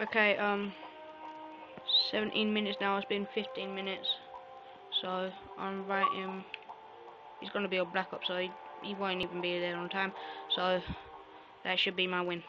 Okay, um, 17 minutes now. It's been 15 minutes. So I'm writing. He's gonna be a black up, so he, he won't even be there on time. So that should be my win.